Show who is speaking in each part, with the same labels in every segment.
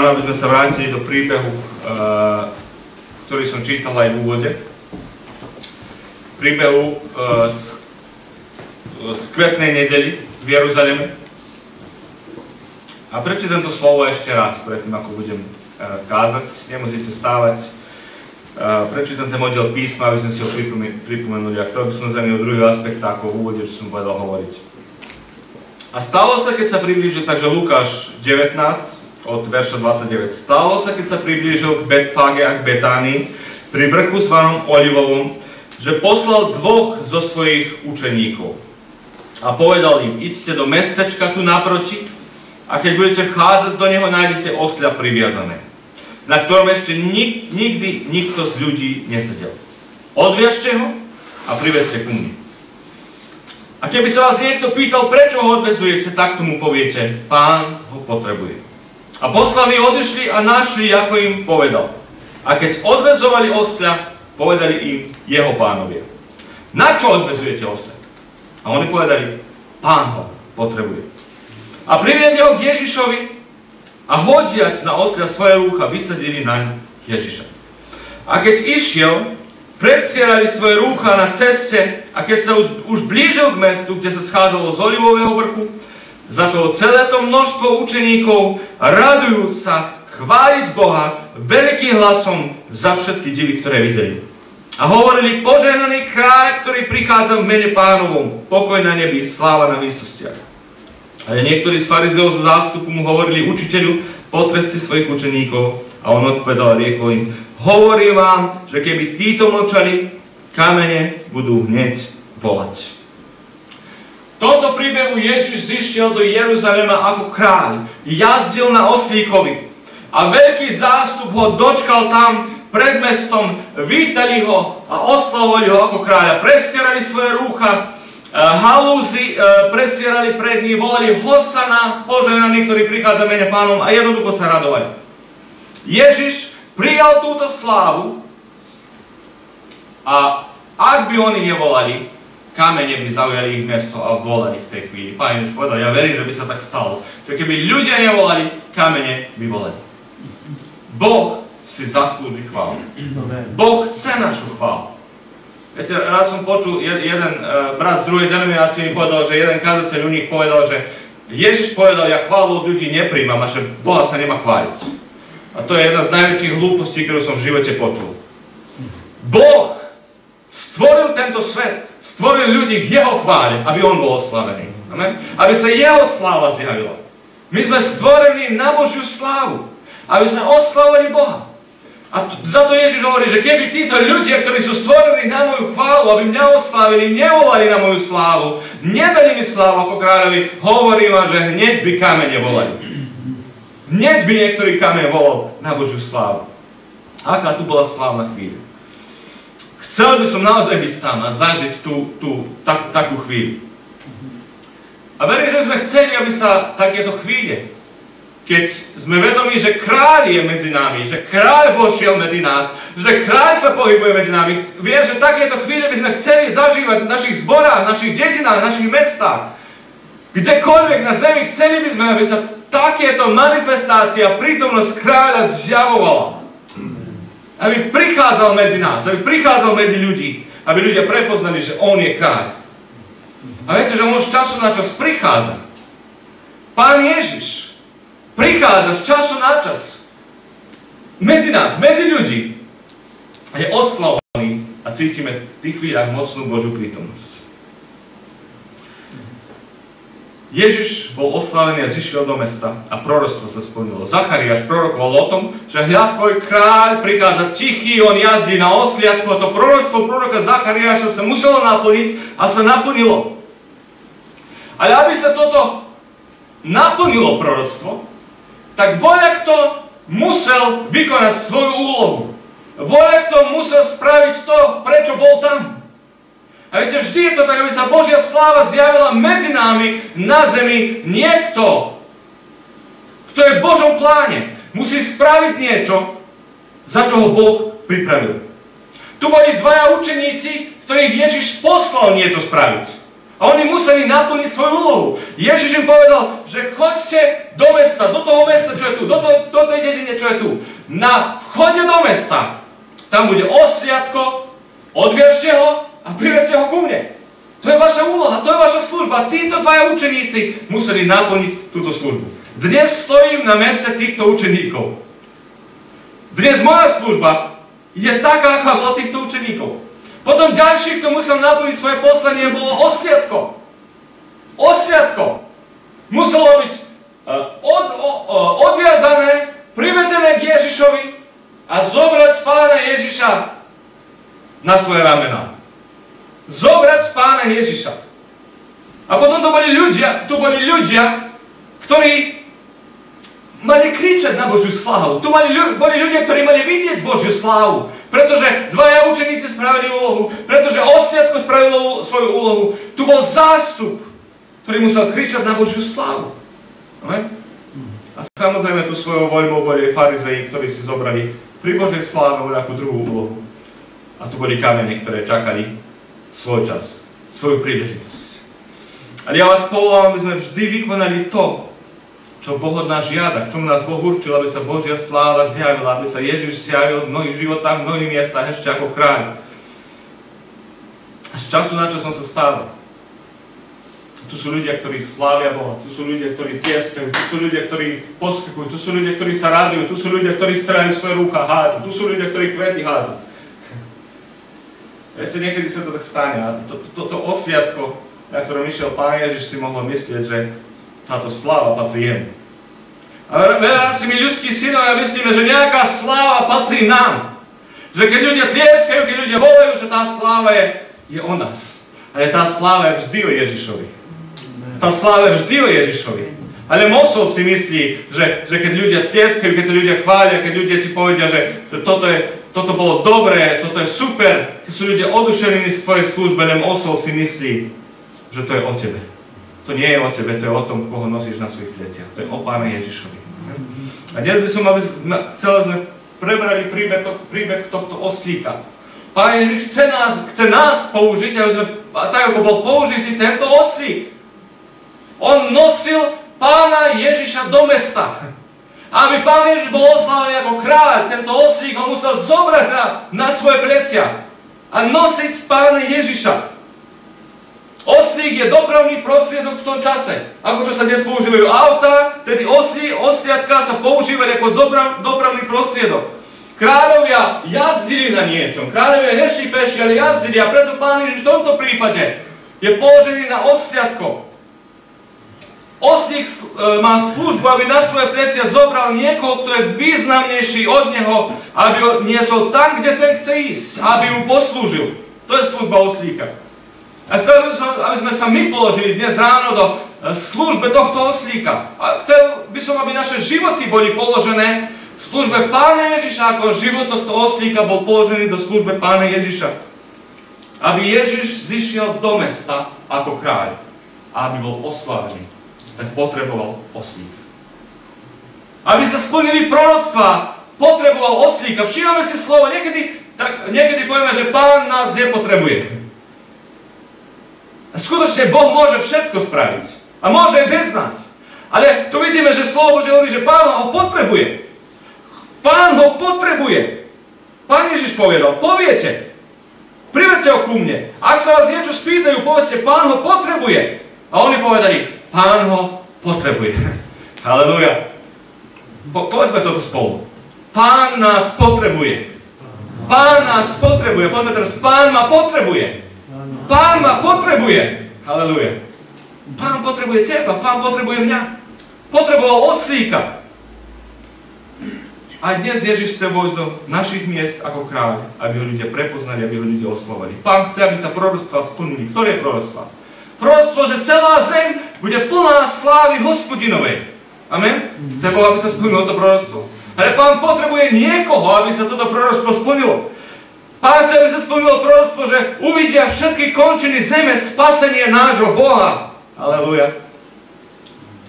Speaker 1: dnes ráno by sme sa vrátili do príbehu, uh, ktorý som čítal aj v úvode. Príbehu uh, z, z kvetnej nedeli v Jeruzaleme. A prečítam to slovo ešte raz, predtým ako budem uh, kázať. Nemusíte stávať. Prečítam ten model písma, aby sme si ho pripomenuli. A chcel by som za neho druhý aspekt, ako v úvode, čo som povedal hovoriť. A stalo sa, keď sa priblížil, takže Lukáš 19, od verša 29. Stalo sa, keď sa priblížil k Betfage a k Betánii, pri vrchu zvanom Olivovom, že poslal dvoch zo svojich učeníkov. A povedal im, idite do mestečka tu naproti a keď budete vchádzať do neho, nájdete osľa priviazané, na ktorom ešte nik, nikdy nikto z ľudí nesedel. Odviažte ho a privedte ku mne. A keby sa vás niekto pýtal, prečo ho odvezujete, tak tomu poviete, pán ho potrebuje. A poslaní odišli a našli, ako im povedal. A keď odvezovali osľa, povedali im jeho pánovia. Na čo odvezujete osľa? A oni povedali, pán ho potrebuje. A priviedli ho k Ježišovi a hodiac na osľa svoje rúcha vysadili na Ježiša. A keď išiel, predstierali svoje rúcha na ceste a keď sa už, už blížil k mestu, kde sa schádzalo z Olivového vrchu, začalo celé to množstvo učeníkov radujúc sa chváliť Boha veľkým hlasom za všetky divy, ktoré videli. A hovorili, požehnaný kráľ, ktorý prichádza v mene pánovom, pokoj na nebi, sláva na výsostiach. Ale niektorí z farizeov zo zástupu mu hovorili učiteľu, potresti svojich učeníkov a on odpovedal a riekol im, Hovorím vám, že keby títo mlčali, kamene budú hneď volať. Tomto príbehu Ježiš zišiel do Jeruzalema ako kráľ. Jazdil na oslíkovi. A veľký zástup ho dočkal tam pred mestom, vítali ho a oslavovali ho ako kráľa. Prestierali svoje rúcha, e, halúzy e, prestierali pred ním, volali Hosana, poženaný, ktorý prichádza mene pánom a jednoducho sa radovali. Ježiš prijal túto slávu a ak by oni nevolali, kamene by zaujali ich mesto a volali v tej chvíli. Pán Ježiš povedal, ja verím, že by sa tak stalo. Že keby ľudia nevolali, kamene by volali. Boh si zaslúži chválu. Boh chce našu chválu. Viete, raz som počul, jeden uh, brat z druhej denominácie mi povedal, že jeden kazateľ u nich povedal, že Ježiš povedal, ja chválu od ľudí nepríjmam a že Boha sa nemá chváliť. A to je jedna z najväčších hlúpostí, ktorú som v živote počul. Boh stvoril tento svet, stvoril ľudí k jeho chvále, aby on bol oslavený. Amen? Aby sa jeho sláva zjavila. My sme stvorení na Božiu slávu. Aby sme oslavovali Boha. A za to Ježiš hovorí, že keby títo ľudia, ktorí sú stvorení na moju chválu, aby mňa oslavili, nevolali na moju slávu, nedali mi slávu ako kráľovi, hovorím vám, že hneď by kamene volali. Hneď by niektorý kameň volal na Božiu slávu. Aká tu bola slávna chvíľa. Chcel by som naozaj byť tam a zažiť tú, tú tak, takú chvíľu. A verím, že sme chceli, aby sa takéto chvíle, keď sme vedomí, že kráľ je medzi nami, že kráľ vošiel medzi nás, že kráľ sa pohybuje medzi nami, viem, že takéto chvíle by sme chceli zažívať v našich zborách, v našich dedinách, v našich mestách. Kdekoľvek na zemi chceli by sme, aby sa takéto manifestácia, prítomnosť kráľa zjavovala. Aby prichádzal medzi nás, aby prichádzal medzi ľudí, aby ľudia prepoznali, že on je kráľ. A viete, že on z času na čas prichádza. Pán Ježiš prichádza z času na čas medzi nás, medzi ľudí. Je oslavovaný a cítime v tých chvíľach mocnú Božú prítomnosť. Ježiš bol oslavený a zišiel do mesta a proroctvo sa splnilo. Zachariáš prorokoval o tom, že hľad tvoj kráľ prichádza tichý, on jazdí na osliadku a to proroctvo proroka Zachariáša sa muselo naplniť a sa naplnilo. Ale aby sa toto naplnilo proroctvo, tak voľak musel vykonať svoju úlohu. Voľak musel spraviť to, prečo bol tam. A viete, vždy je to tak, aby sa Božia sláva zjavila medzi nami na zemi niekto, kto je v Božom pláne. Musí spraviť niečo, za čo ho Boh pripravil. Tu boli dvaja učeníci, ktorých Ježiš poslal niečo spraviť. A oni museli naplniť svoju úlohu. Ježiš im povedal, že chodte do mesta, do toho mesta, čo je tu, do, to, do tej dedine, čo je tu. Na vchode do mesta, tam bude osliadko, odviažte ho a privedte ho ku mne. To je vaša úloha, to je vaša služba. Títo dvaja učeníci museli naplniť túto službu. Dnes stojím na meste týchto učeníkov. Dnes moja služba je taká, aká bola týchto učeníkov. Potom ďalší, kto musel naplniť svoje poslanie, bolo osliadko. Osliadko. Muselo byť uh, od, uh, odviazané, privedené k Ježišovi a zobrať pána Ježiša na svoje ramená zobrať pána Ježiša. A potom to boli ľudia, tu boli ľudia, ktorí mali kričať na Božiu slávu. Tu mali, boli ľudia, ktorí mali vidieť Božiu slávu. Pretože dvaja učeníci spravili úlohu, pretože osliadko spravilo svoju úlohu. Tu bol zástup, ktorý musel kričať na Božiu slávu. A samozrejme tu svojou voľbou boli farizeji, ktorí si zobrali pri Božej sláve nejakú druhú úlohu. A tu boli kamene, ktoré čakali svoj čas, svoju príležitosť. Ale ja vás povolám, aby sme vždy vykonali to, čo Boh od nás žiada, k čomu nás Boh určil, aby sa Božia sláva zjavila, aby sa Ježiš zjavil v mnohých životách, v mnohých miestach ešte ako kráľ. Z času na čas som sa stále. Tu sú ľudia, ktorí slávia Boha, tu sú ľudia, ktorí tieskajú, tu sú ľudia, ktorí poskakujú, tu sú ľudia, ktorí sa radujú, tu sú ľudia, ktorí starajú svoje rúcha, hádžu, tu sú ľudia, ktorí kvety hádžu. Viete, niekedy sa to tak stane a toto to, to, osviatko, na ktorom išiel Pán Ježiš, si mohol myslieť, že táto sláva patrí jemu. A veľa si my ľudskí synovia myslíme, že nejaká sláva patrí nám. Že keď ľudia tlieskajú, keď ľudia volajú, že tá sláva je, je o nás. Ale tá sláva je vždy o Ježišovi. Tá sláva je vždy o Ježišovi. Ale Mosol si myslí, že, že keď ľudia tieskajú, keď ľudia chvália, keď ľudia ti povedia, že, že toto je toto bolo dobré, toto je super, keď sú ľudia oduševení z tvojej službe, len osol si myslí, že to je o tebe. To nie je o tebe, to je o tom, koho nosíš na svojich pleciach. To je o Páne Ježišovi. A dnes by som aby chcel, sme prebrali príbeh, to, príbeh tohto oslíka. Pán Ježiš chce nás, chce nás použiť, aby sme, tak ako bol použitý tento oslík. On nosil Pána Ježiša do mesta. Aby Ježiš bol oslavený ako kráľ, tento oslík ho musel zobrať na, na svoje plecia a nosiť Pána Ježiša. Oslík je dopravný prostriedok v tom čase. Ako to sa dnes používajú auta, tedy oslí, osliadka sa používali ako doprav, dopravný prostriedok. Kráľovia jazdili na niečom. Kráľovia nešli peši, ale jazdili. A preto Pán Ježiš v tomto prípade je položený na osliadko. Oslík e, má službu, aby na svoje plecia zobral niekoho, kto je významnejší od neho, aby ho niesol tam, kde ten chce ísť, aby mu poslúžil. To je služba oslíka. A chcel by som, aby sme sa my položili dnes ráno do e, službe tohto oslíka. A chcel by som, aby naše životy boli položené v službe Pána Ježiša, ako život tohto oslíka bol položený do službe Pána Ježiša. Aby Ježiš zišiel do mesta ako kráľ aby bol oslavený tak potreboval oslík. Aby sa splnili proroctva, potreboval oslíka. Všímame si slovo, niekedy, tak, niekedy povieme, že pán nás nepotrebuje. A skutočne Boh môže všetko spraviť. A môže aj bez nás. Ale tu vidíme, že slovo Bože hovorí, že pán ho potrebuje. Pán ho potrebuje. Pán Ježiš povedal, poviete, privedte ho ku mne. Ak sa vás niečo spýtajú, povedzte, pán ho potrebuje. A oni povedali, Pán ho potrebuje. Halleluja. Po, povedzme toto spolu. Pán nás potrebuje. Pán nás potrebuje. Poďme teraz, Pán ma potrebuje. Pán ma potrebuje. Halleluja. Pán potrebuje teba, Pán potrebuje mňa. Potreboval oslíka. A dnes Ježiš chce vojsť do našich miest ako kráľ, aby ho ľudia prepoznali, aby ho ľudia oslovali. Pán chce, aby sa proroctva splnili. Ktoré proroctva? Proroctvo, že celá zem bude plná slávy hospodinovej. Amen? Chce Boh, aby sa splnilo to proroctvo. Ale Pán potrebuje niekoho, aby sa toto proroctvo splnilo. Pán chce, aby sa splnilo proroctvo, že uvidia všetky končiny zeme spasenie nášho Boha. Aleluja.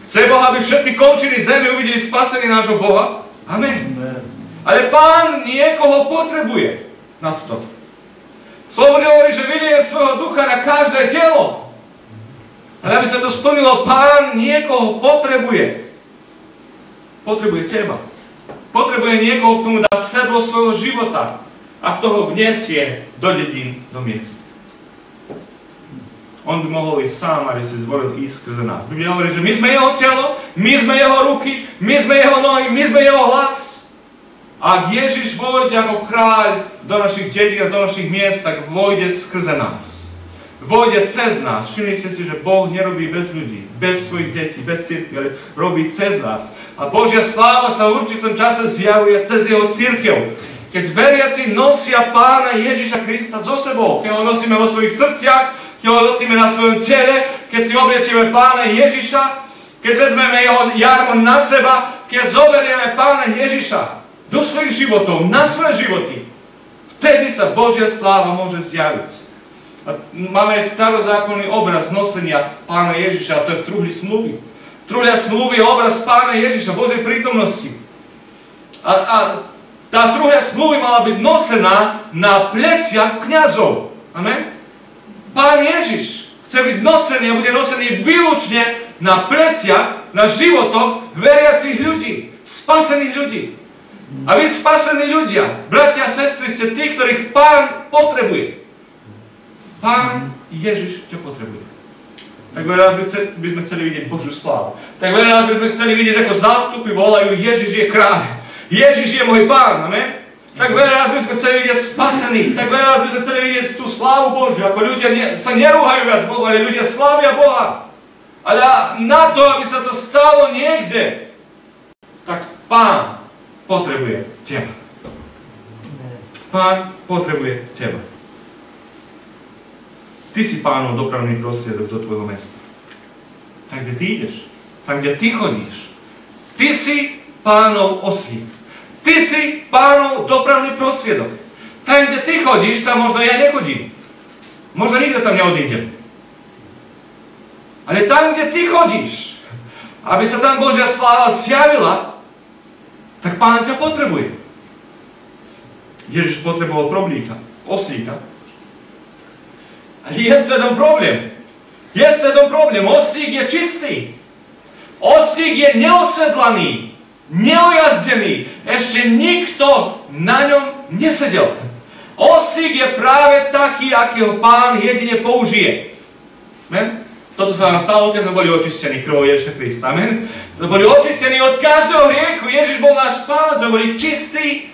Speaker 1: Chce Boh, aby všetky končiny zeme uvideli spasenie nášho Boha? Amen. Amen. Ale Pán niekoho potrebuje na toto. Slovo hovorí, že vylie svojho ducha na každé telo. Ale aby sa to splnilo, pán niekoho potrebuje. potrebuje teba. Potrebuje niekoho, kto mu dá sedlo svojho života a kto ho vniesie do dedín, do miest. On by mohol ísť sám, ale si zvolil ísť skrze nás. Biblia hovorí, že my sme jeho telo, my sme jeho ruky, my sme jeho nohy, my sme jeho hlas. Ak Ježiš vojde ako kráľ do našich dedín a do našich miest, tak vojde skrze nás. Vojde cez nás. Všimli si, že Boh nerobí bez ľudí, bez svojich detí, bez cirkvi, ale robí cez nás. A Božia sláva sa v určitom čase zjavuje cez jeho církev. Keď veriaci nosia Pána Ježiša Krista so sebou, keď ho nosíme vo svojich srdciach, keď ho nosíme na svojom tele, keď si obliečíme Pána Ježiša, keď vezmeme jeho jarmo na seba, keď zoberieme Pána Ježiša do svojich životov, na svoje životy, vtedy sa Božia sláva môže zjaviť. Máme starozákonný obraz nosenia Pána Ježiša, a to je v truhli smluvy. Truhlia smluvy je obraz Pána Ježiša, Božej prítomnosti. A, a tá truhlia smluvy mala byť nosená na pleciach kňazov. Amen? Pán Ježiš chce byť nosený a bude nosený výlučne na pleciach, na životoch veriacich ľudí, spasených ľudí. A vy spasení ľudia, bratia a sestry, ste tí, ktorých Pán potrebuje. Pán Ježiš ťa potrebuje. Tak veľa by, by sme chceli vidieť Božiu slávu. Tak veľa by sme chceli vidieť, ako zástupy volajú Ježiš je kráľ. Ježiš je môj Pán, amen? Tak veľa raz by sme chceli vidieť spasených, tak veľa raz by sme chceli vidieť tú slávu Božiu, ako ľudia ne, sa nerúhajú viac Bohu, ale ľudia slávia Boha. Ale na to, aby sa to stalo niekde, tak Pán potrebuje teba. Pán potrebuje teba. Ty si pánov dopravný prostriedok do tvojho mesta. Tam, kde ty ideš. Tam, kde ty chodíš. Ty si pánov oslík. Ty si pánov dopravný prostriedok. Tam, kde ty chodíš, tam možno ja nechodím. Možno nikto tam neodídem. Ale tam, kde ty chodíš, aby sa tam Božia sláva zjavila, tak pán ťa potrebuje. Ježiš potreboval problíka, oslíka. Ale je jeden problém. Je jeden problém. Oslík je čistý. Oslík je neosedlaný neojazdený. Ešte nikto na ňom nesedel. Oslík je práve taký, akého pán jedine použije. Amen? Toto sa nám stalo, keď sme boli očistení krvou Ježiša Krista. Amen? Sme boli očistení od každého hriechu. Ježiš bol náš pán, sme boli čistí,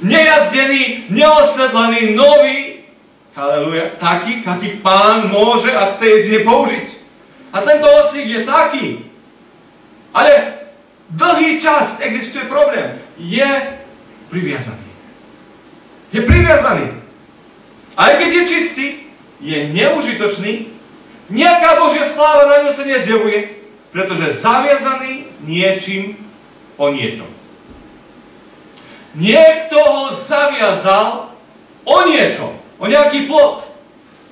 Speaker 1: nejazdený, neosedlený, nový. Haleluja. Taký, akých pán môže a chce jedine použiť. A tento oslík je taký. Ale dlhý čas existuje problém. Je priviazaný. Je priviazaný. Aj keď je čistý, je neužitočný, nejaká Božia sláva na ňu sa nezjavuje, pretože zaviazaný niečím o niečom. Niekto ho zaviazal o niečom, o nejaký plot.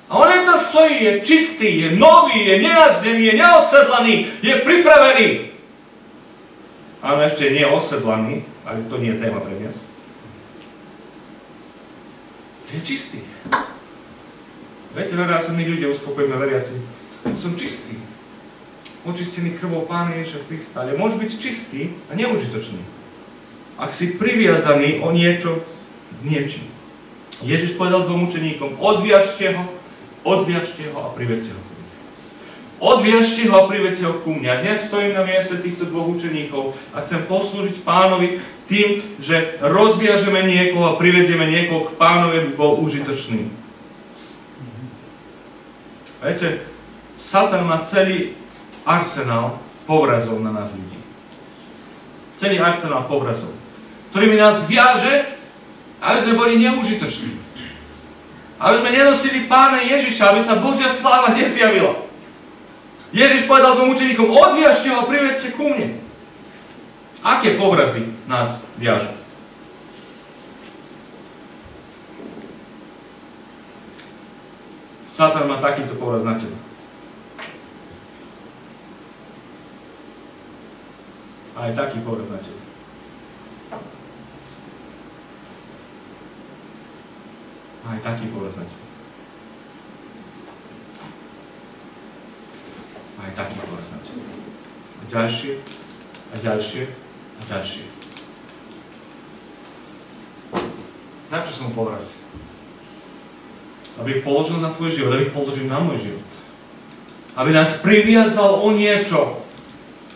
Speaker 1: A on len to stojí, je čistý, je nový, je nejazdený, je neosedlaný, je pripravený. Áno, ešte nie osedlaný, ale to nie je téma pre dnes. Je čistý. Viete, veľa sa my ľudia uspokojíme veriaci. Som čistý. Očistený krvou Pána Ježiša Krista. Ale môže byť čistý a neužitočný. Ak si priviazaný o niečo niečím. Ježiš povedal dvom učeníkom, odviažte ho, odviažte ho a privedte ho. Odviažte ho a privedte ho ku mne. A dnes stojím na mieste týchto dvoch učeníkov a chcem poslúžiť pánovi tým, že rozviažeme niekoho a privedieme niekoho k pánovi, aby bol užitočný. Viete, Satan má celý arsenál povrazov na nás ľudí. Celý arsenál povrazov, ktorými nás viaže, aby sme boli neužitoční. Aby sme nenosili pána Ježiša, aby sa Božia sláva nezjavila. Ježiš povedal tomu učeníkom, odviažte ho privedte ku mne. Aké pobrazy nás viažú? Satan má takýto povraz na teba. Aj taký povraz na teba. Aj taký povraz teba. aj taký poznať. A ďalšie, a ďalšie, a ďalšie. Na čo som povrazil? Aby ich položil na tvoj život, aby ich položil na môj život. Aby nás priviazal o niečo.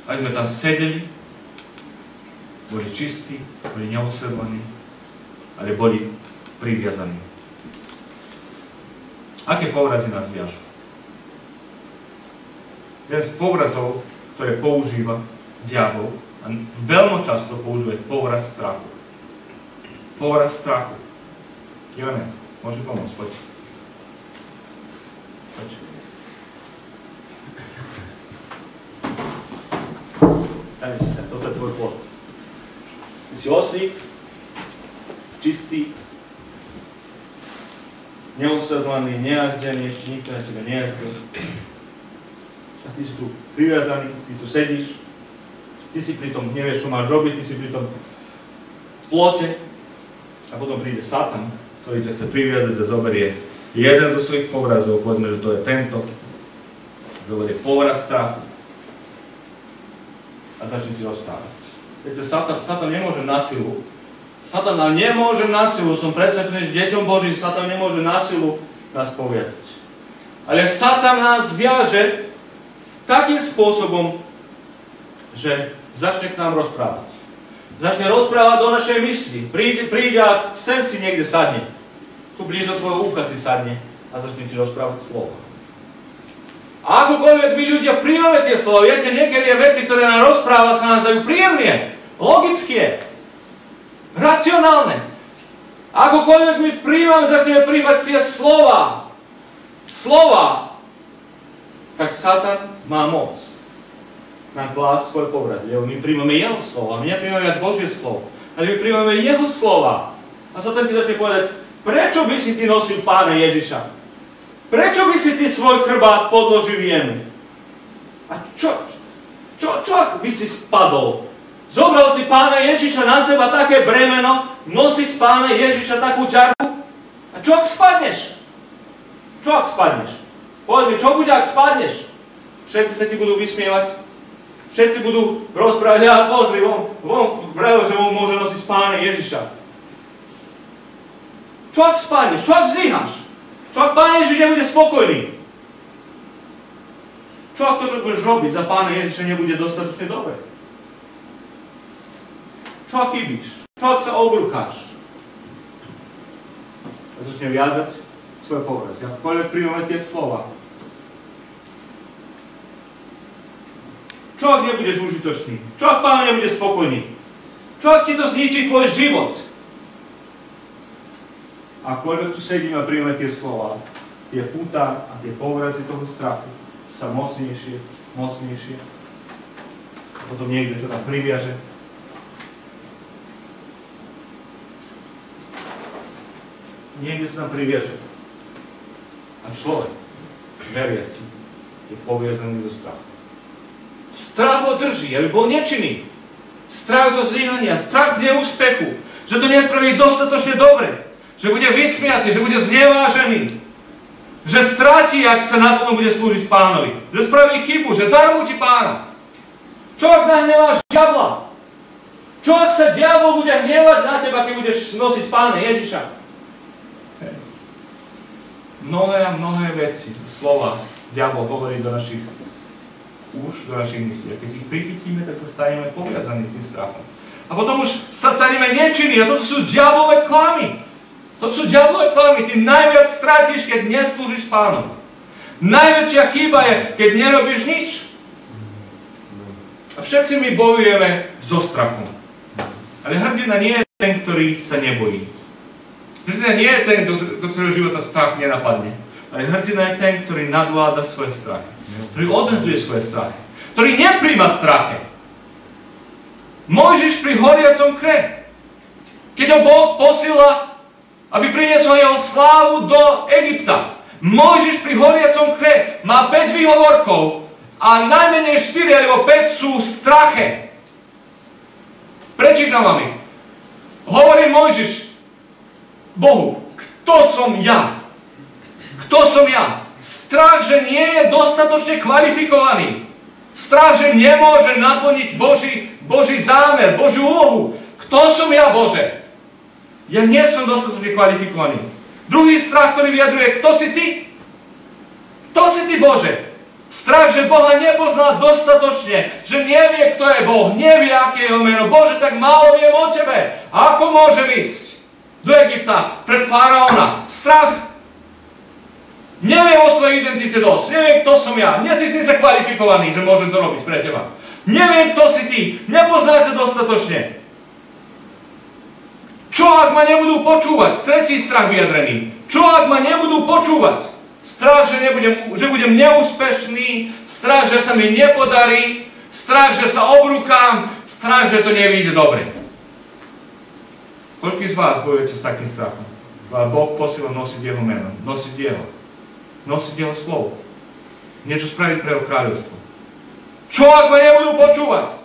Speaker 1: Aby sme tam sedeli, boli čistí, boli neosedlení, ale boli priviazaní. Aké povrazy nás viažú? Jeden z povrazov, ktoré používa diabol, a veľmi často používa povraz strachu. Povraz strachu. Ivane, môžem pomôcť, poď. Poď. Si sa, toto je tvoj plod. Ty si oslík, čistý, neosedlaný, nejazdený, ešte nikto na tebe nejazdil. A ty si tu priviazaný, ty tu sedíš, ty si pri tom nevieš, čo máš robiť, ty si pri tom plote a potom príde Satan, ktorý ťa chce priviazať a zoberie jeden zo svojich povrazov, povedzme, že to je tento, zoberie povraz strachu a začne ti rozprávať. Viete, Satan, Satan nemôže na silu Satan nám nemôže na silu, som presvedčený, že deťom Božím Satan nemôže na silu nás poviesť. Ale Satan nás viaže takým spôsobom, že začne k nám rozprávať. Začne rozprávať do našej mysli. Príde, príde a sen si niekde sadne. Tu blízko tvojho ucha si sadne a začne ti rozprávať slovo. A akokoľvek my ľudia príjmeme tie slova, viete, niekedy veci, ktoré nám rozpráva, sa nás dajú príjemne, logické, Racionálne. Akokoľvek my príjmame, začneme príjmať tie slova, slova, tak Satan má moc na klás svoj povraz. Lebo my príjmame jeho slova, my nepríjmame viac Božie slovo, ale my príjmame jeho slova. A Satan ti začne povedať, prečo by si ty nosil pána Ježiša? Prečo by si ty svoj krbát podložil jemu? A čo, čo, čo ak by si spadol Zobral si pána Ježiša na seba také bremeno, nosiť pána Ježiša takú ťarku. A čo ak spadneš? Čo ak spadneš? Povedz mi, čo bude, ak spadneš? Všetci sa ti budú vysmievať. Všetci budú rozprávať, ja pozri, on, on vravel, že on môže nosiť pána Ježiša. Čo ak spadneš? Čo ak zlyhaš? Čo ak pán Ježiš nebude spokojný? Čo ak to, čo budeš robiť za pána Ježiša, nebude dostatočne dobre? Čo ak chybíš? Čo ak sa obrúkáš? A začne viazať svoj povraz. Akokoľvek príjmeme tie slova. Čo ak nebudeš užitočný? Čo ak pán nebude spokojný? Čo ak ti to zničí tvoj život? A koľko tu sedíme a príjmeme tie slova, tie puta a tie povrazy toho strachu sa mocnejšie. A potom niekto to tam priviaže sa tam priviaže. A človek, veriaci, je poviazaný so strachom. Strach ho drží, aby bol nečinný. Strach zo zlyhania, strach z neúspechu, že to nespraví dostatočne dobre, že bude vysmiatý, že bude znevážený, že stráti, ak sa naplno bude slúžiť pánovi, že spraví chybu, že zarmúti pána. Čo ak nahneváš diabla? Čo ak sa diabol bude hnevať na teba, keď budeš nosiť pána Ježiša? Mnohé a mnohé veci, slova, diabol hovorí do našich už do našich myslí. A keď ich prichytíme, tak sa staneme poviazaní tým strachom. A potom už sa staneme nečinní. A toto sú diabolové klamy. To sú diabolové klamy. Ty najviac stratíš, keď neslúžiš pánom. Najväčšia chyba je, keď nerobíš nič. A všetci my bojujeme so strachom. Ale hrdina nie je ten, ktorý sa nebojí. Hrdina nie je ten, do, do ktorého života strach nenapadne. Ale hrdina je ten, ktorý nadvláda svoje strachy. Ktorý odhadzuje svoje strachy. Ktorý nepríjma strachy. Mojžiš pri horiacom kre. Keď ho Boh posila, aby priniesol jeho slávu do Egypta. Mojžiš pri horiacom kre má 5 výhovorkov a najmenej 4 alebo 5 sú strache. Prečítam vám ich. Hovorí Mojžiš, Bohu, kto som ja? Kto som ja? Strach, že nie je dostatočne kvalifikovaný. Strach, že nemôže naplniť Boží, Boží zámer, Božiu úlohu. Kto som ja, Bože? Ja nie som dostatočne kvalifikovaný. Druhý strach, ktorý vyjadruje, kto si ty? Kto si ty, Bože? Strach, že Boha nepozná dostatočne, že nevie, kto je Boh, nevie, aké je jeho meno. Bože, tak málo viem o Tebe. Ako môžem ísť do Egypta pred faraóna? Strach. Neviem o svojej identite dosť. Neviem, kto som ja. Necítim sa kvalifikovaný, že môžem to robiť pre Teba. Neviem, kto si Ty. Nepoznáte dostatočne. Čo ak ma nebudú počúvať? Tretí strach vyjadrený. Čo ak ma nebudú počúvať? Strach, že, nebudem, že budem neúspešný, strach, že sa mi nepodarí, strach, že sa obrúkam, strach, že to nevíde dobre. Koľký z vás bojujete s takým strachom? Boh posiela nosiť jeho meno, nosiť jeho, nosiť jeho slovo. Niečo spraviť pre jeho kráľovstvo. Čo ak ma nebudú počúvať?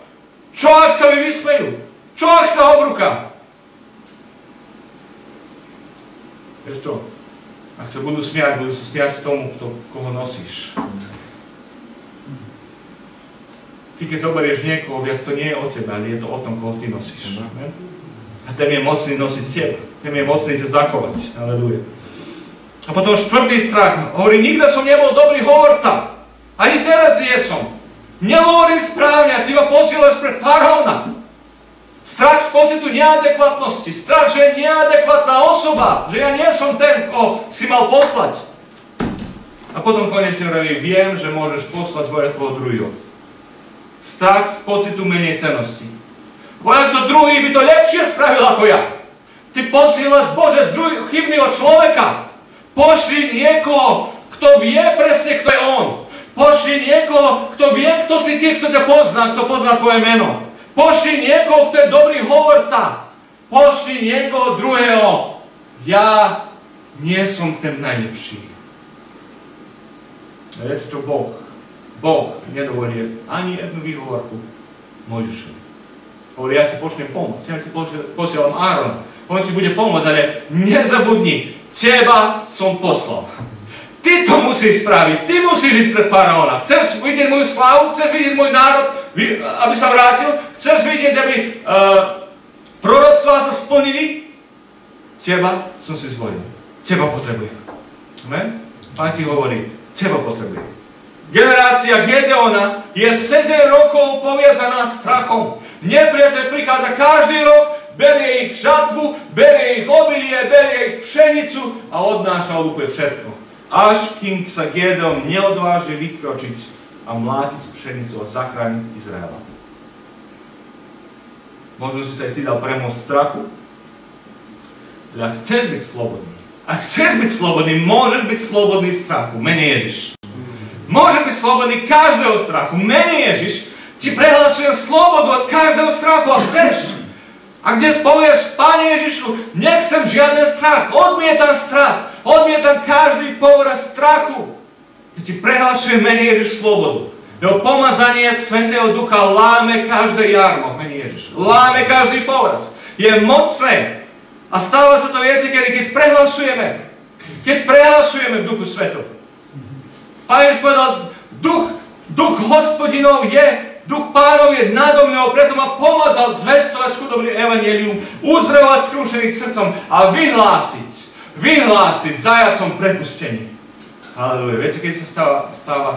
Speaker 1: Čo ak sa mi vysmejú? Čo ak sa obrúkam? Vieš čo? Ak sa budú smiať, budú sa smiať tomu, kto, koho nosíš. Ty keď zoberieš niekoho, viac to nie je o tebe, ale je to o tom, koho ty nosíš. A ten je mocný nosiť teba. Ten je mocný ťa zachovať. Aleluja. A potom štvrtý strach. Hovorí, nikdy som nebol dobrý hovorca. Ani teraz nie som. Nehovorím správne a ty ma posielaš pred faraóna. Strach z pocitu neadekvátnosti, strach, že je neadekvátna osoba, že ja nie som ten, ko si mal poslať. A potom konečne hovorí, viem, že môžeš poslať vojakoho druhého. Strach z pocitu menej cenosti. To druhý by to lepšie spravil ako ja. Ty posielaš, Bože, druhý, chybného človeka. Pošli niekoho, kto vie presne, kto je on. Pošli niekoho, kto vie, kto si ty, kto ťa pozná, kto pozná tvoje meno. Pošli niekoho, kto je dobrý hovorca. Pošli niekoho druhého. Ja nie som ten najlepší. A viete čo Boh? Boh nedovolí ani jednu výhovorku Mojžišovi. Hovorí, ja ti pošlem pomoc. Ja ti posielam Aaron. On ti bude pomôcť, ale nezabudni, teba som poslal. Ty to musíš spraviť. Ty musíš ísť pred faraóna. Chceš vidieť moju slávu? Chceš vidieť môj národ, aby sa vrátil? Chceš vidieť, aby uh, proroctvá sa splnili? Teba som si zvolil. Teba potrebujem. Amen? Pán ti hovorí, teba potrebujem. Generácia Gedeona je 7 rokov poviazaná strachom. Nepriateľ prichádza každý rok, berie ich žatvu, berie ich obilie, berie ich pšenicu a odnáša úplne všetko. Až kým sa Gedeon neodváži vykročiť a mlátiť pšenicu a zachrániť Izraela. Možno si sa aj ty dal premosť strachu. Ale ak chceš byť slobodný, ak chceš byť slobodný, môžeš byť slobodný strachu. Mene Ježiš. Môže byť slobodný každého strachu. Mene Ježiš ti prehlasujem slobodu od každého strachu, ak chceš. A dnes povieš, Pane Ježišu, nechcem žiaden strach, odmietam strach, odmietam každý povraz strachu. Ja ti prehlasujem mene Ježiš slobodu. Jeho pomazanie Svetého Ducha láme každé jarmo, mene Ježiš. Láme každý povraz. Je mocné. A stáva sa to, viete, kedy, keď prehlasujeme. Keď prehlasujeme v Duchu Svetom. Pán Ježiš povedal, duch, duch hospodinov je, duch pánov je nado mňou, preto ma pomazal zvestovať chudobný evanelium, uzdravovať skrúšených srdcom a vyhlásiť, vyhlásiť zajacom prepustenie. Halleluja. Viete, keď sa stáva, stáva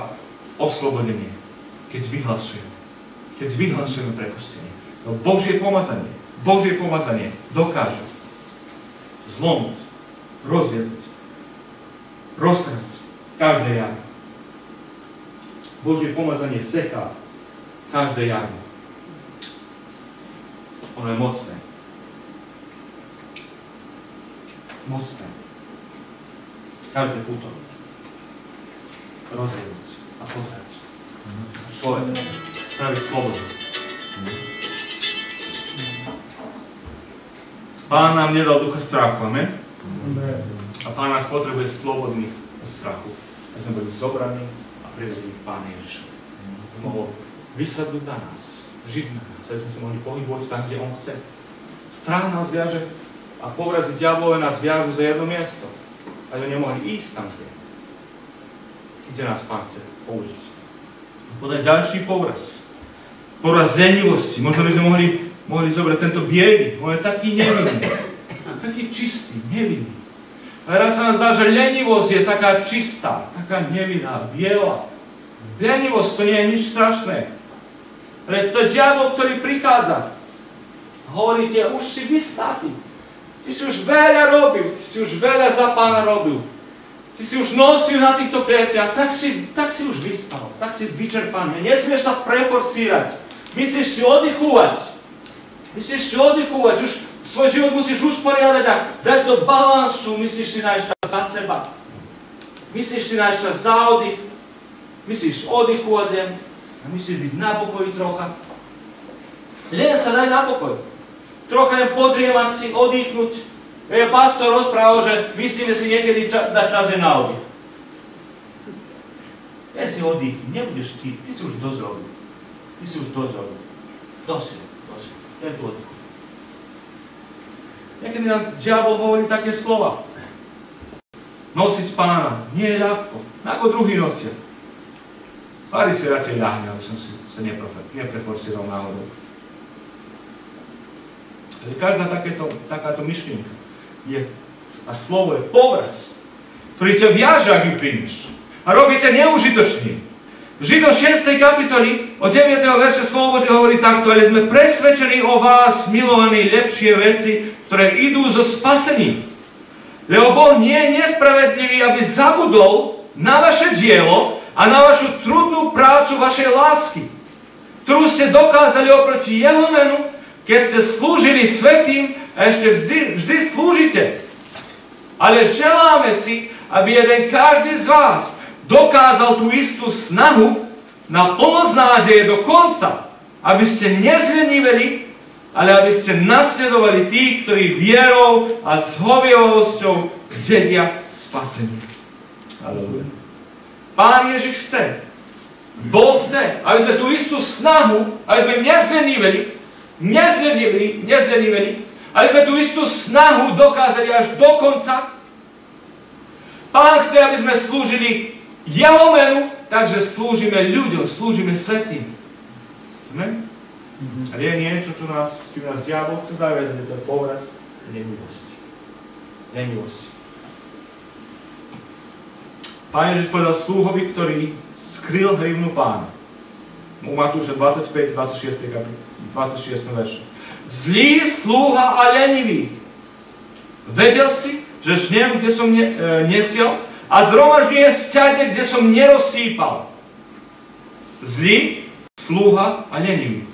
Speaker 1: oslobodenie, keď vyhlasujeme. Keď vyhlasujeme prepustenie. No Božie pomazanie, Božie pomazanie dokáže zlomiť, rozviazať, roztrhať každé jarmo. Božie pomazanie seká každé jarmo. Ono je mocné. Mocné. Každé puto. Rozviazať a pozrieť. Človek spraviť slobodu. Pán nám nedal ducha strachu, amen? A Pán nás potrebuje slobodných od strachu. Aby sme boli zobraní a privedli Pána Ježiša. Aby mohol vysadnúť na nás, žiť na nás, aby sme sa mohli pohybovať tam, kde On chce. Strach nás viaže a povrazy diablové nás viažu za jedno miesto. Aby sme nemohli ísť tam, kde, kde nás Pán chce použiť. Potom ďalší povraz. poraz lenivosti. Možno by sme mohli, mohli zobrať tento biely, on je taký nevinný, taký čistý, nevinný. A raz sa nám zdá, že lenivosť je taká čistá, taká nevinná, biela. Lenivosť to nie je nič strašné. Ale to je diabol, ktorý prichádza. Hovoríte, už si vystatý. Ty si už veľa robil, ty si už veľa za pána robil. Ty si už nosil na týchto pleciach, tak si, tak si už vystal, tak si vyčerpaný. Nesmieš sa preforsírať. Myslíš si oddychúvať. Myslíš si oddychúvať. Už svoj život musíš usporiadať a dať do balansu. Myslíš si nájsť čas za seba. Myslíš si nájsť čas za oddych. Myslíš oddychúvať len. A myslíš byť na pokoji trocha. Len sa daj na pokoj trocha len podriemať si, oddychnúť. Ja pastor rozprával, že myslíme si niekedy ča, dať čas na oddych. Ja si oddychnú, nebudeš ty, ty si už dosť robil. Ty si už dosť robil. Dosť, dosť. Ja tu oddychu. Niekedy nám diabol hovorí také slova. Nosiť pána nie je ľahko. Ako druhý si radšej ľahne, aby som si sa nepreforsíral náhodou. Ale každá takéto, takáto myšlienka je, a slovo je povraz, ktorý ťa viaže, ak ju príjmeš. A robí ťa neužitočným. V Židom 6. kapitoli od 9. verše slovo Bože hovorí takto, ale sme presvedčení o vás, milovaní, lepšie veci, ktoré idú zo spasením. Lebo Boh nie je nespravedlivý, aby zabudol na vaše dielo a na vašu trudnú prácu vašej lásky, ktorú ste dokázali oproti Jeho menu keď ste slúžili svetým a ešte vždy, vždy slúžite. Ale želáme si, aby jeden každý z vás dokázal tú istú snahu na pomoc nádeje do konca, aby ste nezleniveli, ale aby ste nasledovali tých, ktorí vierou a zhovievavosťou dedia spasenie. Aleluja. Pán Ježiš chce, Boh chce, aby sme tú istú snahu, aby sme nezleniveli, nezleniveli, nezleniveli, ale sme tú istú snahu dokázali až do konca. Pán chce, aby sme slúžili Jeho menu, takže slúžime ľuďom, slúžime svetým. Amen? Mm-hmm. Ale je niečo, čo nás, čo nás diabol chce zaviazať, to je povraz lenivosť. Lenivosť. Pán Ježiš povedal slúhovi, ktorý skryl hrivnu pána. U Matúša 25, 26. kapitol. 26. veršu. Zlý slúha a lenivý. Vedel si, že žnem, kde som ne, e, nesiel a zhromažďuje sťade, kde som nerozsýpal. Zlý slúha a lenivý.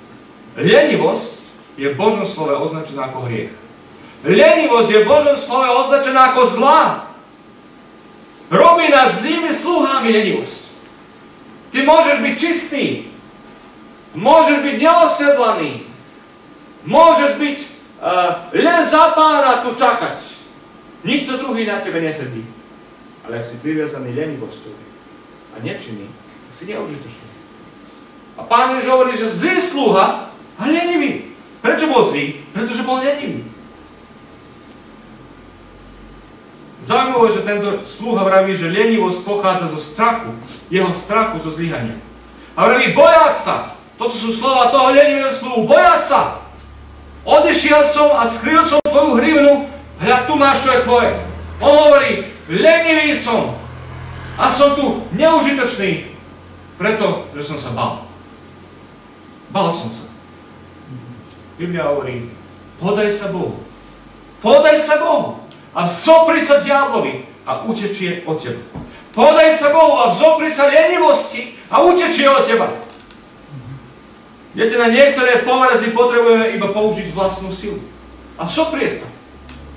Speaker 1: Lenivosť je v Božom slove označená ako hriech. Lenivosť je v Božom slove označená ako zlá. Robí nás zlými slúhami lenivosť. Ty môžeš byť čistý, Môžeš byť neosedlaný. Môžeš byť uh, len za pána tu čakať. Nikto druhý na tebe nesedí. Ale ak si priviazaný lenivosťou a nečinný, si neužitočný. A pán Ježiš hovorí, že zlý sluha a lenivý. Prečo bol zlý? Pretože bol lenivý. Zaujímavé, že tento sluha vraví, že lenivosť pochádza zo strachu, jeho strachu zo zlyhania. A vraví, bojať sa, toto sú slova toho lenivého slúhu. Bojať sa. Odešiel som a skryl som tvoju hrivnu. Hľad, tu máš, čo je tvoje. On hovorí, lenivý som. A som tu neužitočný. Preto, že som sa bal. Bal som sa. Biblia hovorí, podaj sa Bohu. Podaj sa Bohu. A vzopri sa diablovi a utečie od teba. Podaj sa Bohu a vzopri sa lenivosti a utečie od teba. Viete, na niektoré povrazy potrebujeme iba použiť vlastnú silu. A zoprieť sa.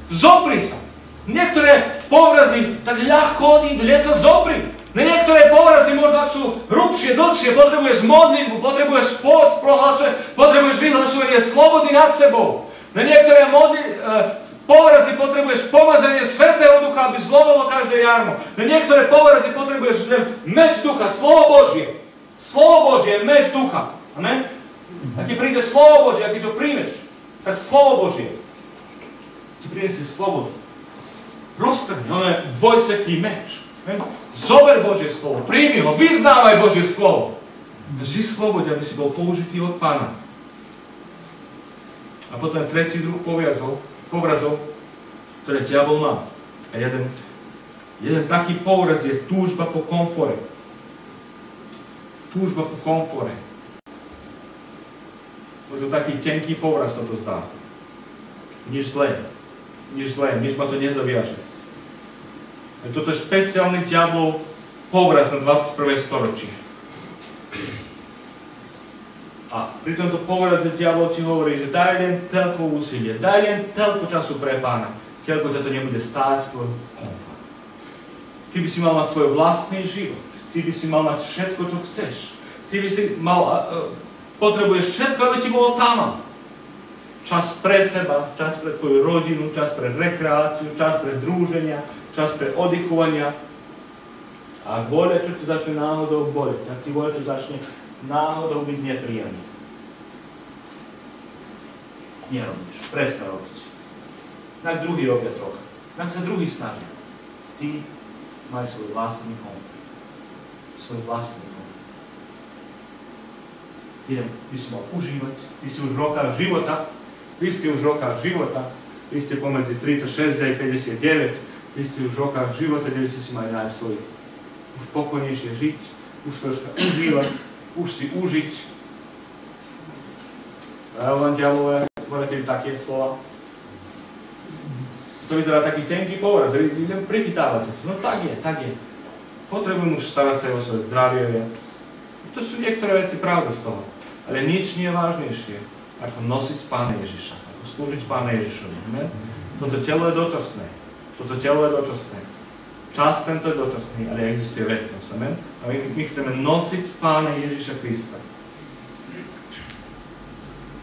Speaker 1: Zoprieť sa. Niektoré povrazy tak ľahko odídu, len sa zopri. Na niektoré povrazy možno, ak sú hrubšie, dlhšie, potrebuješ modlitbu, potrebuješ post, prohlasuje, potrebuješ vyhlasovanie slobody nad sebou. Na niektoré modli, e, povrazy potrebuješ pomazanie Svetého Ducha, aby zlomilo každé jarmo. Na niektoré povrazy potrebuješ len meč Ducha, slovo Božie. Slovo Božie, meč Ducha. Amen? A keď príde slovo Božie, a keď ho príjmeš, tak slovo Božie ti prinesie slobodu. Roztrhni, ono je dvojseký meč. Zober Božie slovo, príjmi ho, vyznávaj Božie slovo. Ži slobode, aby si bol použitý od pána. A potom tretí druh povrazov, povrazov ktoré diabol má. A jeden, jeden taký povraz je túžba po komfore. Túžba po komfore. Možno taký tenký povraz sa to zdá. Nič zlé. Nič zlé. Nič ma to nezaviaže. Toto je špeciálny diablov povraz na 21. storočí. A pri tomto povraze diabol ti hovorí, že daj len telko úsilie, daj len telko času pre pána, keľko ťa to nebude stáť tvoj komfort. Ty by si mal mať svoj vlastný život, ty by si mal mať všetko, čo chceš. Ty by si mal, uh, potrebuješ všetko, aby ti bolo tam. Čas pre seba, čas pre tvoju rodinu, čas pre rekreáciu, čas pre drúženia, čas pre oddychovania. A voľa, čo ti začne náhodou boleť, ak ti voľa, čo začne naloga ubiti nije prijavljeno. Nije robiš, prestao otići. Nak drugi opet troha. Nak se drugi snaži. Ti maj svoj vlastni hom. Svoj vlastni Ti Idem, mi smo uživati, ti si už roka života, vi ste užroka života, vi ste pomerzi 36 i 59, vi ste už roka života, gdje ste si imali raditi svoj. Už pokojnije žić, už troška uživati, už si užiť. Diablové, budete také slova. To vyzerá taký tenký povraz, idem prichytávať. No tak je, tak je. Potrebujem už starať sa o svoje zdravie viac. To sú niektoré veci pravda z toho. Ale nič nie je vážnejšie, ako nosiť Pána Ježiša, ako slúžiť Pána Ježišovi. Toto telo je dočasné. Toto telo je dočasné. Čas tento je dočasný, ale existuje väčnosť. Amen? A my, my chceme nosiť Pána Ježiša Krista.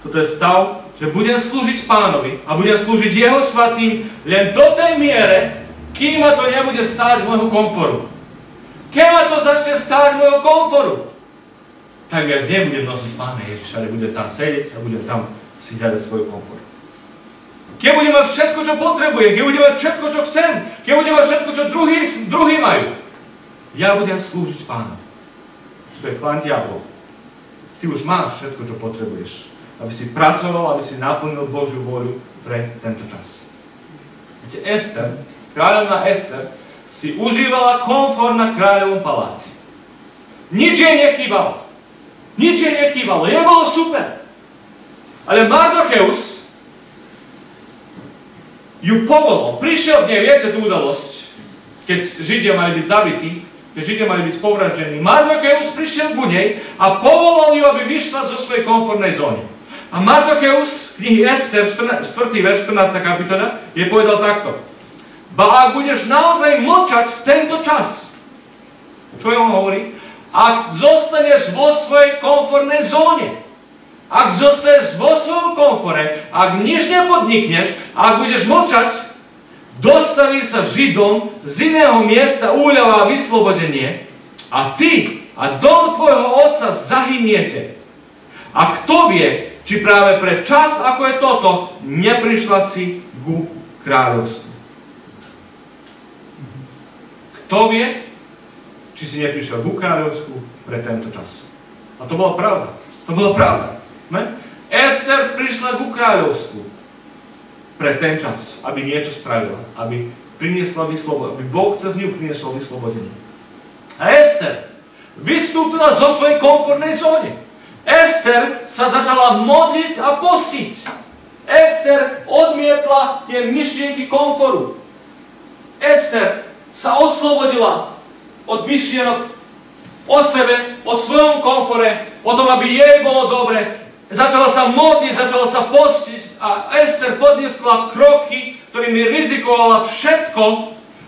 Speaker 1: Toto je stav, že budem slúžiť pánovi a budem slúžiť jeho svatým len do tej miere, kým ma to nebude stáť môjho komforu. Keď ma to začne stáť môjho komforu, tak viac nebudem nosiť pána Ježiša, ale budem tam sedieť a budem tam si hľadať svoj komfort. Keď budem mať všetko, čo potrebujem, keď budem mať všetko, čo chcem, keď budem mať všetko, čo druhý, druhý majú, ja budem slúžiť pánovi. To je klan diablov. Ty už máš všetko, čo potrebuješ. Aby si pracoval, aby si naplnil Božiu voľu pre tento čas. Viete, Ester, kráľovná Ester, si užívala komfort na kráľovom paláci. Nič jej nechýbalo. Nič jej nechýbalo. Je bolo super. Ale Mardocheus ju povolal. Prišiel k nej, viete tú udalosť, keď Židia mali byť zabití, keď Židia mali byť povraždení. Mardocheus prišiel ku nej a povolal ju, aby vyšla zo svojej komfortnej zóny. A Mardocheus, knihy Ester, 4. verš, 14. kapitola, je povedal takto. Ba ak budeš naozaj mlčať v tento čas, čo je on hovorí? Ak zostaneš vo svojej komfortnej zóne, ak zostaneš vo svojom komfore, ak nič nepodnikneš, ak budeš mlčať, dostaví sa Židom z iného miesta úľava a vyslobodenie a ty a dom tvojho otca zahyniete. A kto vie, či práve pre čas, ako je toto, neprišla si ku kráľovstvu. Kto vie, či si neprišiel ku kráľovstvu pre tento čas. A to bola pravda. To bola pravda. Ester prišla ku kráľovstvu pre ten čas, aby niečo spravila, aby priniesla vyslobodenie, aby Boh cez ňu priniesol vyslobodenie. A Ester vystúpila zo svojej komfortnej zóne. Ester sa začala modliť a posiť. Ester odmietla tie myšlienky komforu. Ester sa oslobodila od myšlienok o sebe, o svojom komfore, o tom, aby jej bolo dobre, Začala sa modliť, začala sa postiť a Ester podnikla kroky, ktorými rizikovala všetko,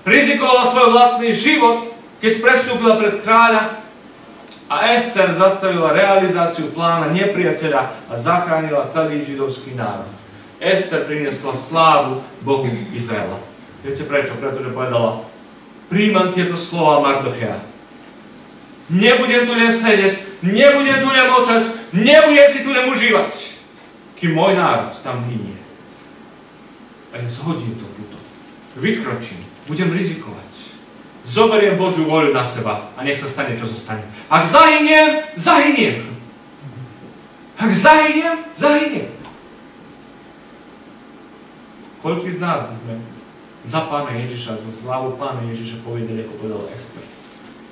Speaker 1: rizikovala svoj vlastný život, keď prestúpila pred kráľa a Ester zastavila realizáciu plána nepriateľa a zachránila celý židovský národ. Ester priniesla slávu Bohu Izraela. Viete prečo? Pretože povedala, príjmam tieto slova Mardochea. Nebudem tu len sedieť, nebudem tu len močať, Nebudem si tu len užívať, kým môj národ tam hynie. A ja zhodím to puto. Vykročím. Budem rizikovať. zoberiem Božiu voľu na seba a nech sa stane, čo sa stane. Ak zahyniem, zahyniem. Ak zahyniem, zahyniem. Koľko z nás sme za Pána Ježiša, za slávu Pána Ježiša povedali, ako povedal Ester.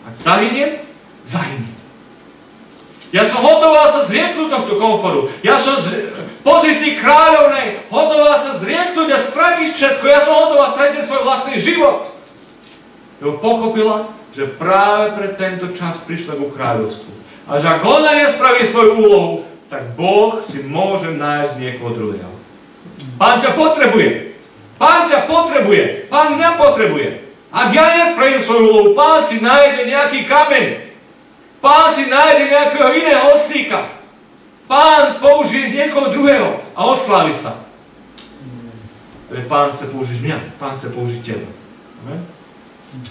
Speaker 1: Ak zahyniem, zahyniem. Ja som hotová sa zrieknúť tohto komforu. Ja som z pozícii kráľovnej hotová sa zrieknúť a stratiť všetko. Ja som hotová stratiť svoj vlastný život. Lebo pochopila, že práve pre tento čas prišla ku kráľovstvu. A že ak ona nespraví svoju úlohu, tak Boh si môže nájsť niekoho druhého. Pán ťa potrebuje. Pán ťa potrebuje. Pán mňa potrebuje. Ak ja nespravím svoju úlohu, pán si nájde nejaký kameň, Pán si nájde nejakého iného oslíka. Pán použije niekoho druhého a oslávi sa. Ale pán chce použiť mňa, pán chce použiť teba. Amen?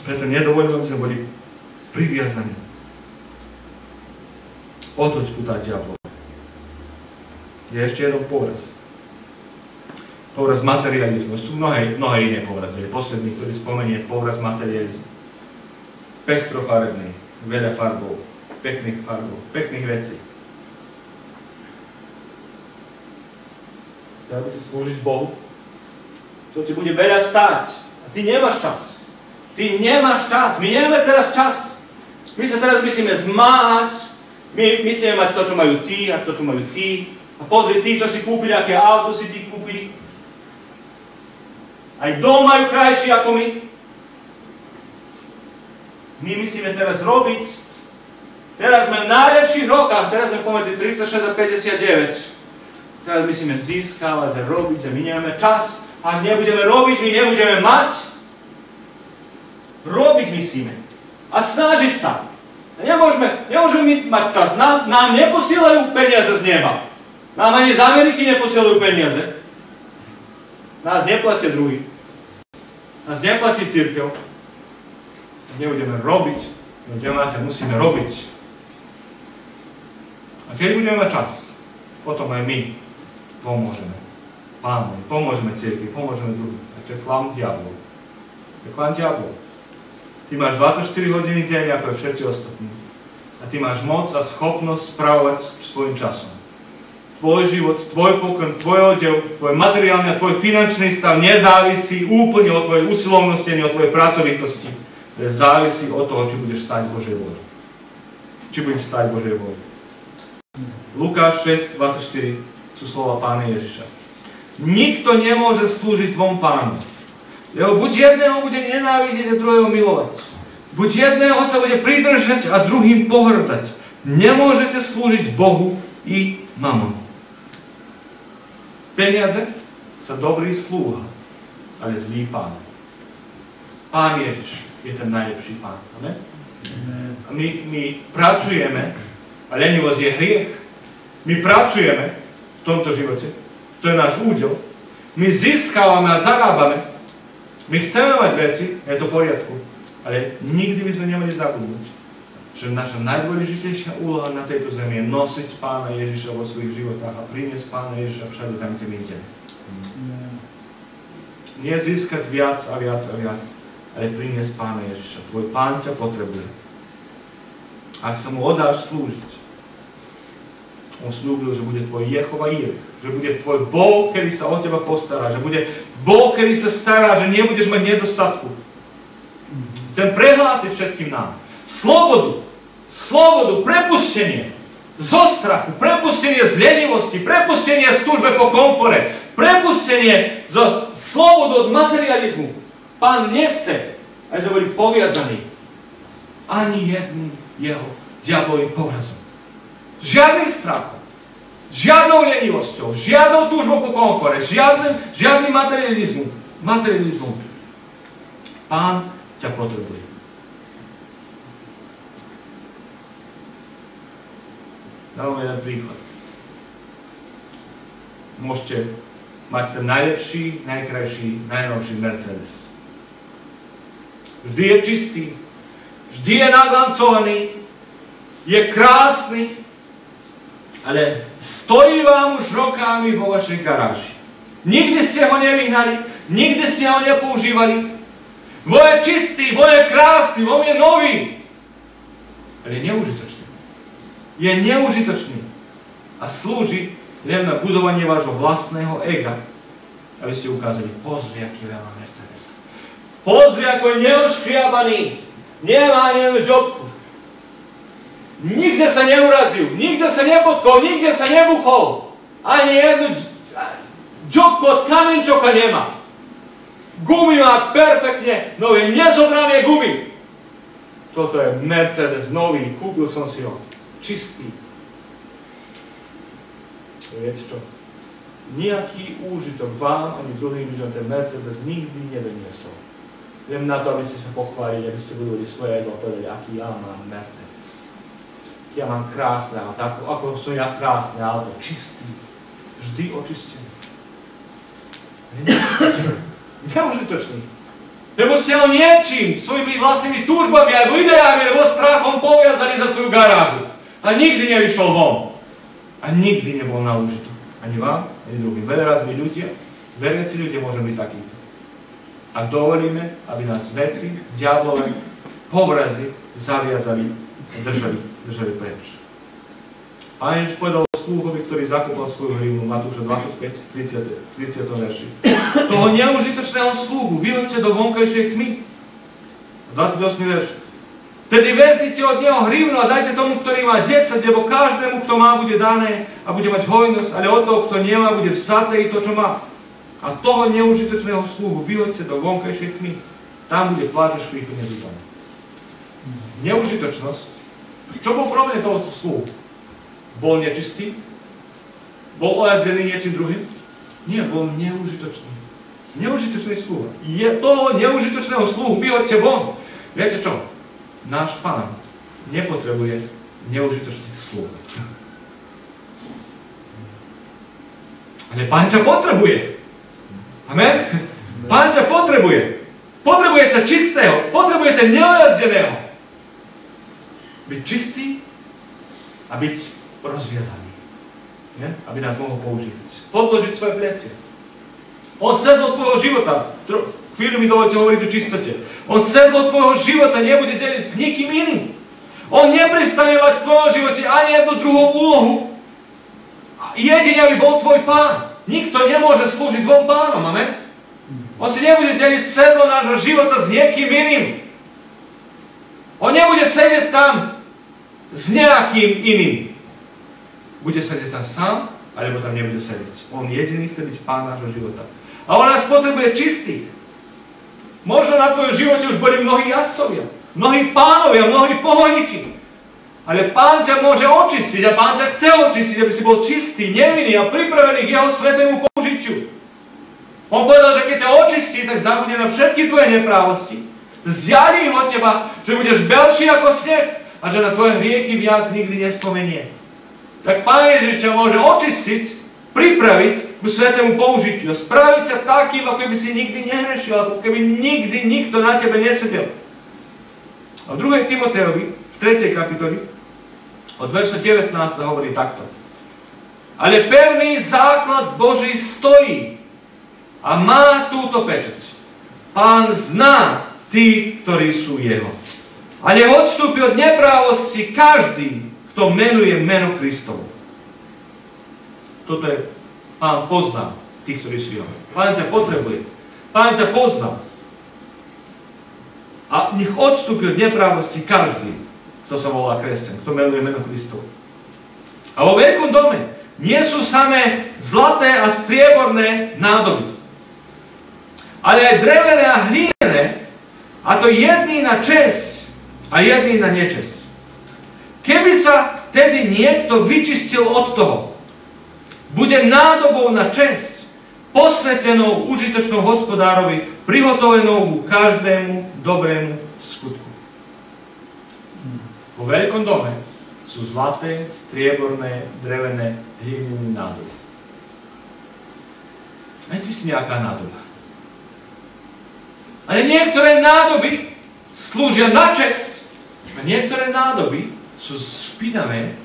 Speaker 1: Preto nedovolím, aby sme boli priviazaní. Otoď putá diablo. Je ešte jeden povraz. Povraz materializmu. Sú mnohé, mnohé iné povrazy. Posledný, ktorý spomenie, povraz materializmu. Pestrofarebný, veľa farbov pekných farbov, pekných vecí. Chcel by si slúžiť Bohu? To ti bude veľa stáť. A ty nemáš čas. Ty nemáš čas. My nemáme teraz čas. My sa teraz musíme zmáhať. My musíme mať to, čo majú tí a to, čo majú tí. A pozri, tí, čo si kúpili, aké auto si tí kúpili. Aj dom majú krajší ako my. My musíme teraz robiť Teraz sme v najlepších rokách, teraz sme pomedzi 36 a 59. Teraz musíme získavať robiť a my nemáme čas. Ak nebudeme robiť, my nebudeme mať. Robiť musíme. A snažiť sa. Nemôžeme, nemôžeme mať čas. Nám, nám neposielajú peniaze z neba. Nám ani z Ameriky neposielajú peniaze. Nás neplatia druhý. Nás neplatí církev. Nebudeme robiť. Nebudeme mať a musíme robiť. Keď budeme mať čas, potom aj my pomôžeme. Pánovi, pomôžeme cirkvi, pomôžeme druhým. A to je klam diablov. To je klam diablov. Ty máš 24 hodiny denne, ako je všetci ostatní. A ty máš moc a schopnosť spravovať svojim časom. Tvoj život, tvoj pokrm, tvoj odev, tvoj materiálny a tvoj finančný stav nezávisí úplne od tvojej usilovnosti ani od tvojej pracovitosti. Závisí od toho, či budeš stať Božej vôli. Či budeš stať Božej vôli. Lukáš 6, 24 sú slova Pána Ježiša. Nikto nemôže slúžiť dvom pánom. Lebo buď jedného bude nenávidieť a druhého milovať. Buď jedného sa bude pridržať a druhým pohrdať. Nemôžete slúžiť Bohu i mamonu. Peniaze sa dobrý slúha, ale zlý pán. Pán Ježiš je ten najlepší pán. Amen? A my, my pracujeme a lenivosť je hriech. My pracujeme v tomto živote, to je náš údel, my získávame a zarábame, my chceme mať veci, je to v poriadku, ale nikdy by sme nemali zabudnúť, že naša najdôležitejšia úloha na tejto zemi je nosiť Pána Ježiša vo svojich životách a priniesť Pána Ježiša všade tam, kde my ideme. Nie získať viac a viac a viac, ale priniesť Pána Ježiša. Tvoj Pán ťa potrebuje. Ak sa mu odáš slúžiť, on slúbil, že bude tvoj Jehova Ir, že bude tvoj Boh, kedy sa o teba postará, že bude Boh, kedy sa stará, že nebudeš mať nedostatku. Chcem prehlásiť všetkým nám. Slobodu, slobodu, prepustenie zo strachu, prepustenie z lenivosti, prepustenie z túžbe po komfore, prepustenie zo slobodu od materializmu. Pán nechce, aby sme boli poviazaní ani jedným jeho diablovým povrazom. Žiadnym strachom, žiadnou lenivosťou, žiadnou túžbou po komfore, žiadnym, žiadnym materializmom. materializmom. Pán ťa potrebuje. Dávam jeden príklad. Môžete mať ten najlepší, najkrajší, najnovší Mercedes. Vždy je čistý, vždy je naglancovaný, je krásny, ale stojí vám už rokami vo vašej garáži. Nikdy ste ho nevyhnali, nikdy ste ho nepoužívali. Vo je čistý, on je krásny, on je nový. Ale je neužitočný. Je neužitočný. A slúži len na budovanie vášho vlastného ega, aby ste ukázali, pozri, aký veľa Mercedesa. Pozri, ako je neoškriabaný. Nemá ani jednu Nigdje se nije urazio, nigdje se nije potkao, nigdje se nije buhao. Ani jednu džopku od kamenčoka njema. Gumima perfektnje, nove njezodrane gumi. Toto je Mercedes novi, kupio sam si on. Čisti. Vjeti čo? Nijaki užitok vam, ani drugim ljudima te Mercedes nigdje njebe nije so. Vem na to, biste se pohvalili, aby ste govorili jedno opadali, aki ja mam Mercedes. Ja mám krásne auto, ako, ako som ja krásne auto, čistý. Vždy očistený. Neužitočný. Lebo ste ho niečím, svojimi vlastnými túžbami alebo ideami, alebo strachom poviazali za svoju garážu. A nikdy nevyšol von. A nikdy nebol na užitok. Ani vám, ani druhým. Veľa raz my ľudia, veriaci ľudia môžeme byť takí. A dovolíme, aby nás veci, diablové, povrazy zaviazali držali, držali preč. Pán Ježiš povedal sluhovi, ktorý zakúpal svoju hrivnu, Matúša 25, 30, 30 verši. Toho neužitočného sluhu vyhoďte do vonkajšej tmy. 28 verš. Tedy vezmite od neho hrivnu a dajte tomu, ktorý má 10, lebo každému, kto má, bude dané a bude mať hojnosť, ale od toho, kto nemá, bude vsaté i to, čo má. A toho neužitočného sluhu vyhoďte do vonkajšej tmy. Tam bude pláč a škrípenie. Neužitočnosť. Čo bol problém tohoto sluhu? Bol nečistý? Bol ojazdený niečím druhým? Nie, bol neužitočný. Neužitočný sluha. Je toho neužitočného sluhu, vyhoďte von. Viete čo? Náš pán nepotrebuje neužitočných sluh. Ale pán ťa potrebuje. Amen? Pán ťa potrebuje. Potrebujete čistého, potrebujete neojazdeného. Byť čistý a byť rozviazaný. Nie? Aby nás mohol použiť. Podložiť svoje plecie. On sedlo tvojho života. Chvíľu mi dovolte hovoriť o čistote. On sedlo tvojho života nebude deliť s nikým iným. On neprestane mať v tvojom živote ani jednu druhú úlohu. Jedine, aby bol tvoj pán. Nikto nemôže slúžiť dvom pánom, amen? On si nebude deliť sedlo nášho života s niekým iným. On nebude sedieť tam s nejakým iným bude sedieť tam sám, alebo tam nebude sedieť. On jediný chce byť pán nášho života. A on nás potrebuje čistých. Možno na tvojom živote už boli mnohí jazdcovia, mnohí pánovia, mnohí pohojniči. Ale pán ťa môže očistiť a pán ťa chce očistiť, aby si bol čistý, nevinný a pripravený k jeho svetému použitiu. On povedal, že keď ťa očistí, tak zabude na všetky tvoje neprávosti. Zdialí ho teba, že budeš belší ako sneh a že na tvoje hriechy viac nikdy nespomenie tak Pán Ježiš ťa môže očistiť, pripraviť k svetému použitiu spraviť ťa takým, ako by si nikdy nehrešil, ako keby nikdy nikto na tebe nesedel. A v 2. Timoteovi, v 3. kapitoli, od verša 19 sa hovorí takto. Ale pevný základ Boží stojí a má túto pečať. Pán zná tí, ktorí sú jeho. A nech odstúpi od neprávosti každý, kto menuje meno Kristovo. Toto je, pán pozná tých, ktorí sú jeho. Pán ťa potrebuje. Pán ťa pozná. A nech odstúpi od neprávosti každý, kto sa volá kresťan, kto menuje meno Kristovo. A vo veľkom dome nie sú samé zlaté a strieborné nádoby, ale aj drevené a hlínené, a to jedný na česť a jedný na nečesť. Keby sa tedy niekto vyčistil od toho, bude nádobou na čest, posvetenou, užitočnou hospodárovi, prihotovenou ku každému dobrému skutku. Vo veľkom dome sú zlaté, strieborné, drevené, hlinené nádoby. Aj ty si nejaká nádoba. Ale niektoré nádoby slúžia na čest niektoré nádoby sú špinavé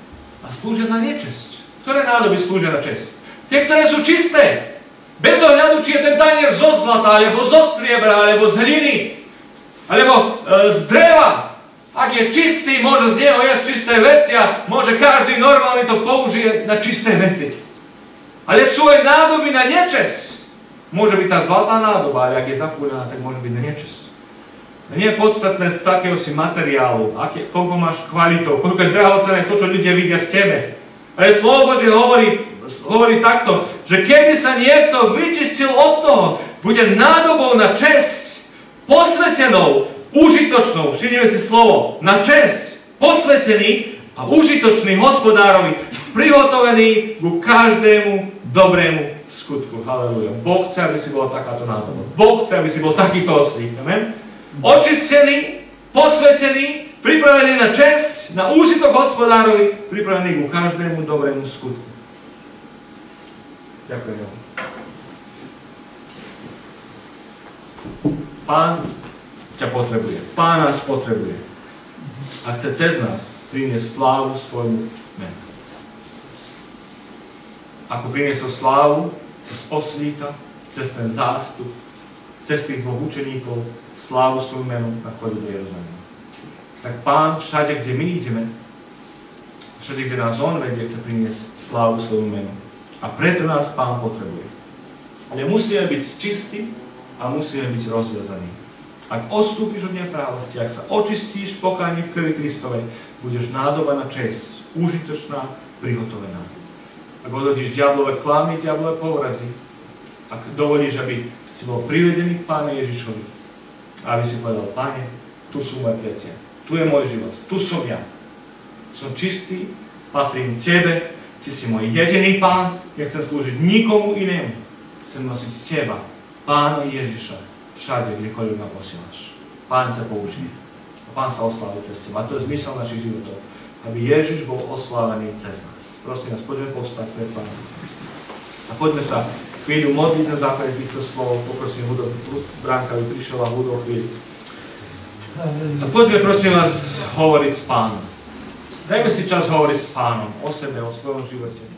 Speaker 1: a slúžia na nečesť. Ktoré nádoby slúžia na česť? Tie, ktoré sú čisté. Bez ohľadu, či je ten tanier zo zlata, alebo zo striebra, alebo z hliny. Alebo e, z dreva. Ak je čistý, môže z neho jesť čisté veci a môže každý normálny to použije na čisté veci. Ale sú aj nádoby na nečesť. Môže byť tá zlatá nádoba, ale ak je zafúľaná, tak môže byť na nečesť. Nie je podstatné z takého si materiálu, aké, koľko máš kvalitou, koľko je drahocené to, čo ľudia vidia v tebe. Ale slovo Bože hovorí, hovorí takto, že keby sa niekto vyčistil od toho, bude nádobou na česť, posvetenou, užitočnou, všimnime si slovo, na česť, posvetený a užitočný hospodárovi, prihotovený ku každému dobrému skutku. Halleluja. Boh chce, aby si bola takáto nádoba. Boh chce, aby si bol takýto oslík. Amen? Očistený, posvetený, pripravený na čest, na úžitok hospodárovi, pripravený ku každému dobrému skutku. Ďakujem. Pán ťa potrebuje. Pán nás potrebuje. A chce cez nás priniesť slávu svojmu menu. Ako priniesol slávu cez oslíka, cez ten zástup, cez tých dvoch učeníkov, svoju menu na chode do Jeruzalema. Tak Pán všade, kde my ideme, všade, kde nás On vedie, chce priniesť slávu svoju menu. A preto nás Pán potrebuje. Ale musíme byť čistí a musíme byť rozviazaní. Ak ostúpiš od neprávosti, ak sa očistíš pokáni v krvi Kristovej, budeš nádoba na čest, užitočná, prihotovená. Ak odhodíš diablové klamy, diablové povrazy, ak dovolíš, aby si bol privedený k Páne Ježišovi, aby si povedal, Pane, tu sú moje priateľ, tu je môj život, tu som ja. Som čistý, patrím Tebe, Ty si môj jediný Pán, ja chcem slúžiť nikomu inému. Chcem nosiť Teba, Pána Ježiša, všade, kdekoľvek ma posielaš. Pán ťa použije. A Pán sa oslávi cez Teba. A to je zmysel našich životov. Aby Ježiš bol oslávený cez nás. Prosím nás, poďme povstať pred Pánom. A poďme sa chvíľu modliť na základe týchto slov. Poprosím Hudo, Bránka, aby prišiel a Hudo chvíľu. A poďme prosím vás hovoriť s pánom. Dajme si čas hovoriť s pánom o sebe, o svojom živote.